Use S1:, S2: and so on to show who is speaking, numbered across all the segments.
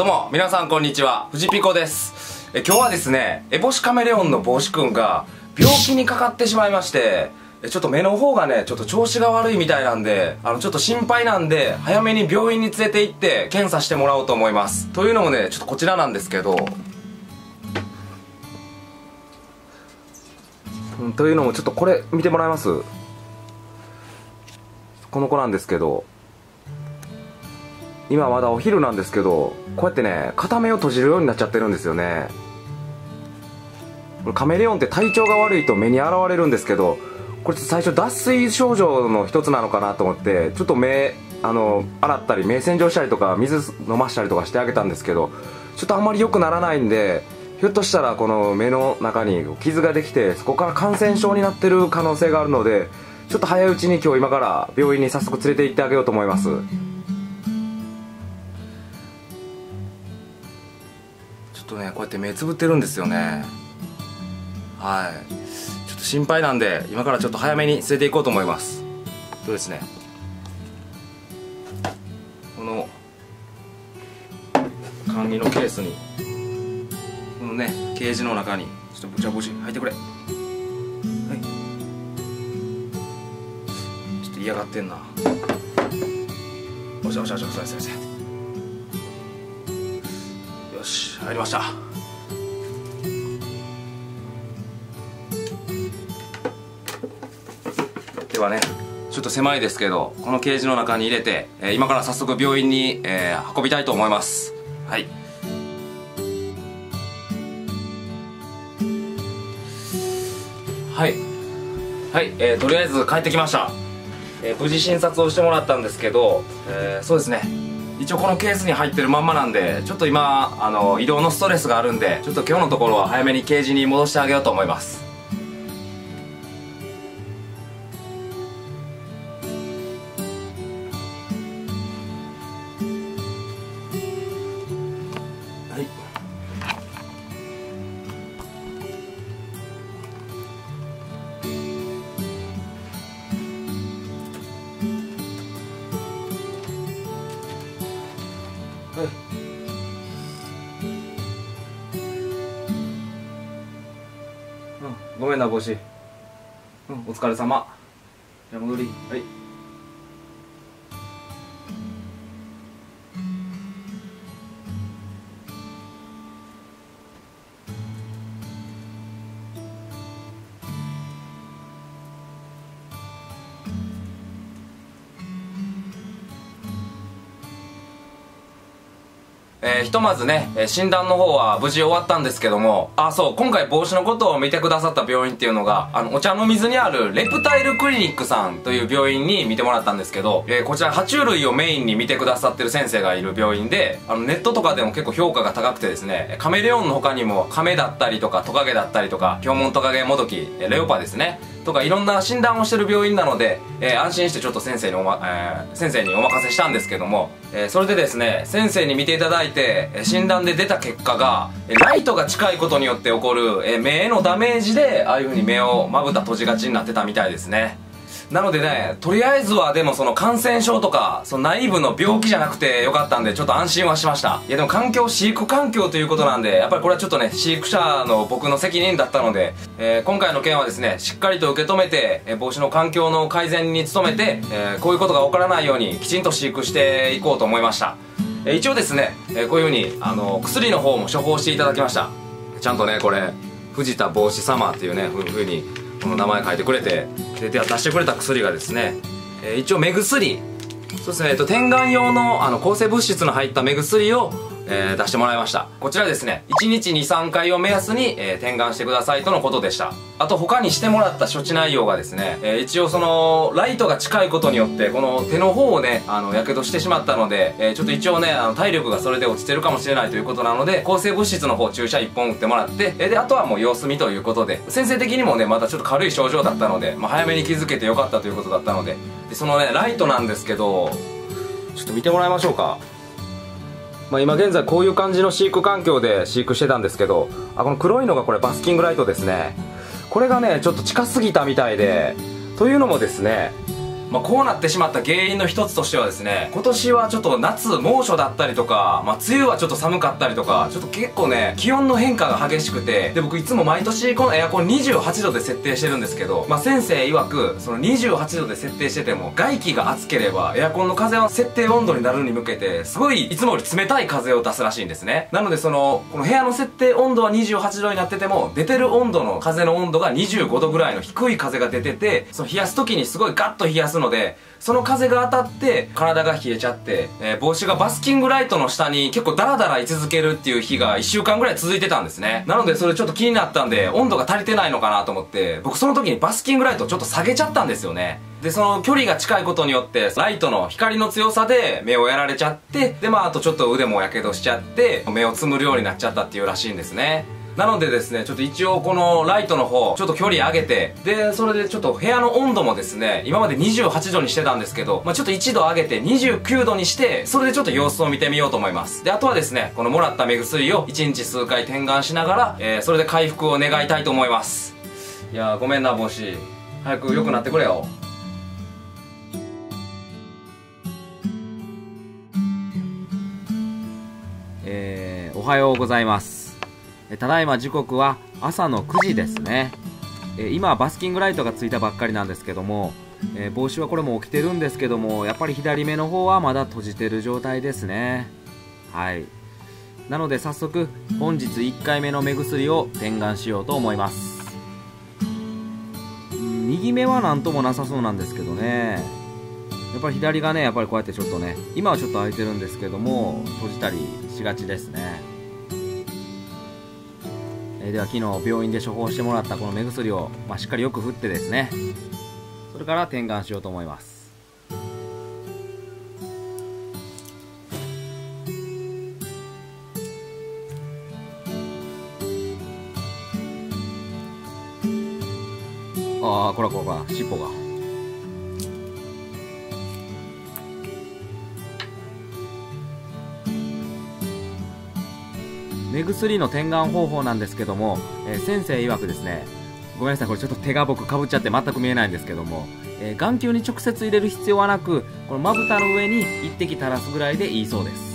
S1: どうも皆さんこんにちは。藤ピコです。え今日はですねエボシカメレオンの帽子くんが病気にかかってしまいましてえちょっと目の方がねちょっと調子が悪いみたいなんであのちょっと心配なんで早めに病院に連れて行って検査してもらおうと思います。というのもねちょっとこちらなんですけど。うんというのもちょっとこれ見てもらえます？この子なんですけど。今まだお昼なんですけどこうやってね片目を閉じるようになっちゃってるんですよね。カメレオンって体調が悪いと目に現れるんですけどこれ最初脱水症状の一つなのかなと思ってちょっと目あの洗ったり目洗浄したりとか水飲ましたりとかしてあげたんですけどちょっとあんまり良くならないんでひょっとしたらこの目の中に傷ができてそこから感染症になってる可能性があるのでちょっと早いうちに今日今から病院に早速連れて行ってあげようと思います。とねこうやって目つぶってるんですよね。はい。ちょっと心配なんで今からちょっと早めに連れて行こうと思います。とですね。この管理のケースにこのねケージの中にちょっとじゃあ帽子履いてくれ。はい。ちょっと嫌がってんな。よしよしよしよしよしよしよし入りました。ではねちょっと狭いですけどこのケージの中に入れて、えー今から早速病院に、えー運びたいと思います。はい。はい。はい、えーとりあえず帰ってきました、えー無事診察をしてもらったんですけど、えーそうですね一応このケースに入ってるまんまなんでちょっと今あの移動のストレスがあるんでちょっと今日のところは早めにケージに戻してあげようと思います。な帽子。うんお疲れ様。じゃあ戻り。はい。えーひとまずね、え診断の方は無事終わったんですけどもあそう今回帽子のことを見てくださった病院っていうのがあのお茶の水にあるレプタイルクリニックさんという病院に見てもらったんですけど、えーこちら爬虫類をメインに見てくださってる先生がいる病院であのネットとかでも結構評価が高くてですねカメレオンの他にもカメだったりとかトカゲだったりとかヒョウモントカゲモドキレオパですね。とかいろんな診断をしてる病院なので、えー安心してちょっと先生にお,、まえー先生にお任せしたんですけども、えーそれでですね先生に見ていただいて診断で出た結果がライトが近いことによって起こる、え目へのダメージでああいうふうに目をまぶた閉じがちになってたみたいですね。なのでねとりあえずはでもその感染症とかその内部の病気じゃなくてよかったんでちょっと安心はしました。いやでも環境飼育環境ということなんでやっぱりこれはちょっとね飼育者の僕の責任だったので、えー今回の件はですねしっかりと受け止めて、えー帽子の環境の改善に努めて、えーこういうことが起こらないようにきちんと飼育していこうと思いました。え一応ですね、えこういうふうにあの薬の方も処方していただきました。ちゃんとねこれ藤田帽子様っていうねふうにこの名前書いてくれてでで出してくれた薬がですね、えー一応目薬。そうですね、えっと、点眼用のあの抗生物質の入った目薬を、えー出してもらいました。こちらですね1日23回を目安に、えー点眼してくださいとのことでした。あと他にしてもらった処置内容がですね、えー一応そのライトが近いことによってこの手の方をねあのやけどしてしまったので、えーちょっと一応ねあの体力がそれで落ちてるかもしれないということなので抗生物質の方注射1本打ってもらって、えーであとはもう様子見ということで先生的にもねまたちょっと軽い症状だったので、まあ、早めに気づけてよかったということだったのででそのねライトなんですけどちょっと見てもらいましょうか。まあ、今現在こういう感じの飼育環境で飼育してたんですけどあこの黒いのがこれバスキングライトですね。これがねちょっと近すぎたみたいでというのもですねまあ、こうなってしまった原因の一つとしてはですね今年はちょっと夏猛暑だったりとか、まあ、梅雨はちょっと寒かったりとかちょっと結構ね気温の変化が激しくてで僕いつも毎年このエアコン28度で設定してるんですけど、まあ、先生曰くその28度で設定してても外気が暑ければエアコンの風は設定温度になるに向けてすごいいつもより冷たい風を出すらしいんですね。なのでそのこの部屋の設定温度は28度になってても出てる温度の風の温度が25度ぐらいの低い風が出ててその冷やす時にすごいガッと冷やすのでその風が当たって体が冷えちゃって、えー、帽子がバスキングライトの下に結構ダラダラ居続けるっていう日が1週間ぐらい続いてたんですね。なのでそれちょっと気になったんで温度が足りてないのかなと思って僕その時にバスキングライトちょっと下げちゃったんですよね。でその距離が近いことによってライトの光の強さで目をやられちゃってでまああとちょっと腕もやけどしちゃって目をつむるようになっちゃったっていうらしいんですね。なのでですねちょっと一応このライトの方ちょっと距離上げてでそれでちょっと部屋の温度もですね今まで28度にしてたんですけど、まあ、ちょっと1度上げて29度にしてそれでちょっと様子を見てみようと思います。であとはですねこのもらった目薬を1日数回点眼しながら、えー、それで回復を願いたいと思います。いやごめんな帽子早く良くなってくれよ。
S2: えー、おはようございます。ただいま時刻は朝の9時ですね。今バスキングライトがついたばっかりなんですけどもえ帽子はこれも起きてるんですけどもやっぱり左目の方はまだ閉じてる状態ですね。はい。なので早速本日1回目の目薬を点眼しようと思います。右目は何ともなさそうなんですけどね。やっぱり左がねやっぱりこうやってちょっとね今はちょっと開いてるんですけども閉じたりしがちですね。えでは昨日病院で処方してもらったこの目薬を、まあ、しっかりよく振ってですね。それから点眼しようと思います。ああこらこらこら尻尾が。目薬の点眼方法なんですけども、えー、先生曰くですねごめんなさいこれちょっと手が僕かぶっちゃって全く見えないんですけども、えー、眼球に直接入れる必要はなくこのまぶたの上に1滴垂らすぐらいでいいそうです。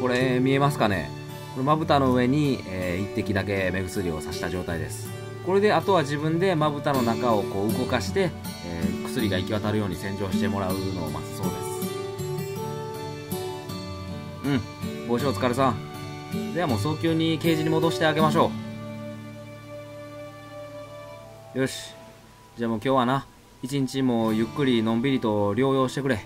S2: これ見えますかね？このまぶたの上に、えー、1滴だけ目薬をさした状態です。これであとは自分でまぶたの中をこう動かして、えー、薬が行き渡るように洗浄してもらうのを待つそうです。お疲れさん。ではもう早急にケージに戻してあげましょう。よし。じゃあもう今日はな。一日もゆっくりのんびりと療養してくれ。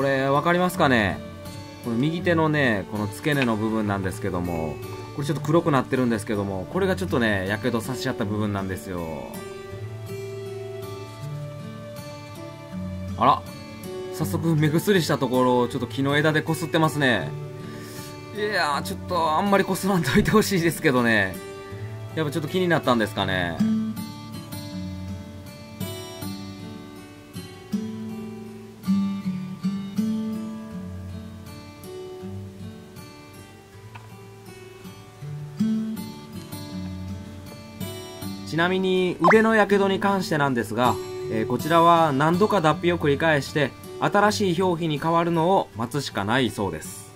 S2: これ分かりますかね？この右手のねこの付け根の部分なんですけどもこれちょっと黒くなってるんですけどもこれがちょっとねやけどさせちゃった部分なんですよ。あら早速目薬したところちょっと木の枝でこすってますね。いやちょっとあんまりこすらんといてほしいですけどね。やっぱちょっと気になったんですかね。なみに腕のやけどに関してなんですが、えー、こちらは何度か脱皮を繰り返して新しい表皮に変わるのを待つしかないそうです。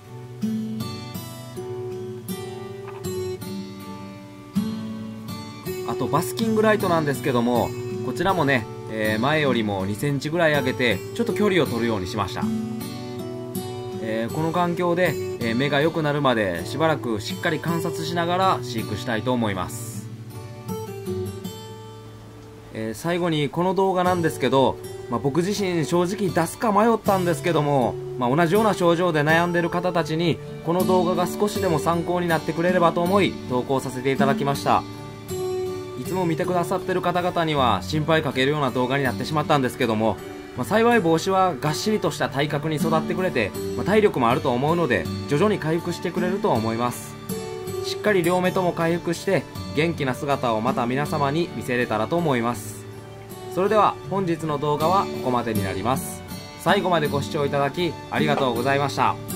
S2: あとバスキングライトなんですけどもこちらもね、えー、前よりも2センチぐらい上げてちょっと距離を取るようにしました、えー、この環境で、え目が良くなるまでしばらくしっかり観察しながら飼育したいと思います。えー、最後にこの動画なんですけど、まあ、僕自身正直出すか迷ったんですけども、まあ、同じような症状で悩んでる方たちにこの動画が少しでも参考になってくれればと思い投稿させていただきました。いつも見てくださってる方々には心配かけるような動画になってしまったんですけどもまあ、幸い帽子はがっしりとした体格に育ってくれて、ま、体力もあると思うので徐々に回復してくれると思います。しっかり両目とも回復して元気な姿をまた皆様に見せれたらと思います。それでは本日の動画はここまでになります。最後までご視聴いただきありがとうございました。